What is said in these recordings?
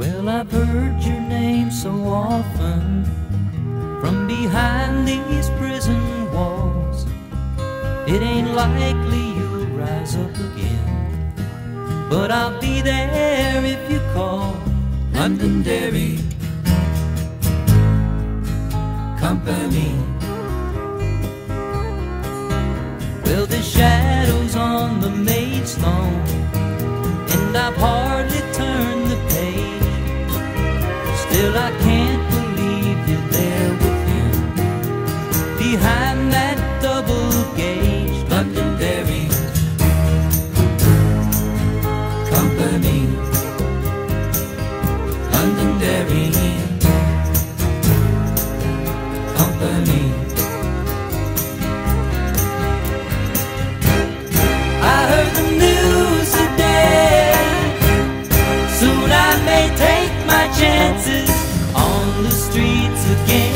Well, I've heard your name so often from behind these prison walls. It ain't likely you'll rise up again, but I'll be there if you call. Londonderry Company. Well, the shadows on the maid's lawn, behind that double gauge Londonderry Company. Londonderry Company. I heard the news today. Soon I may take my chances on the streets again.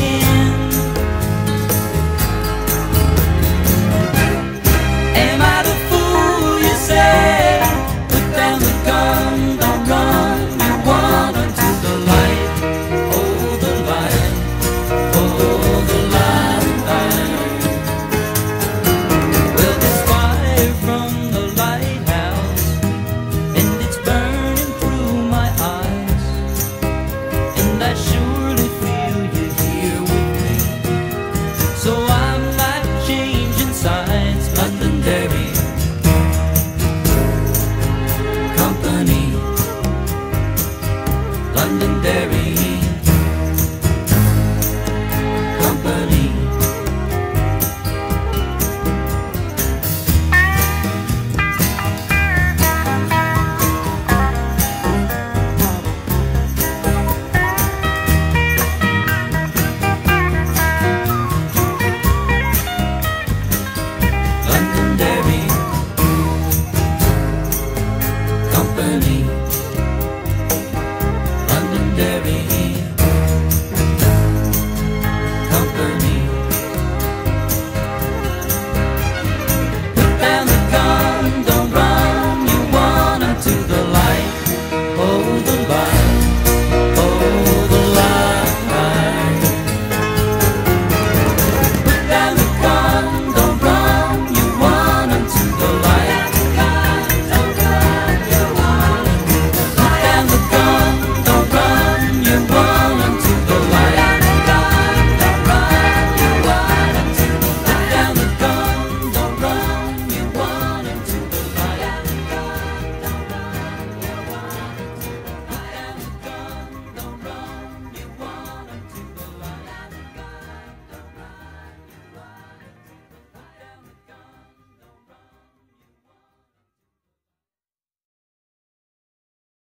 Company. Londonderry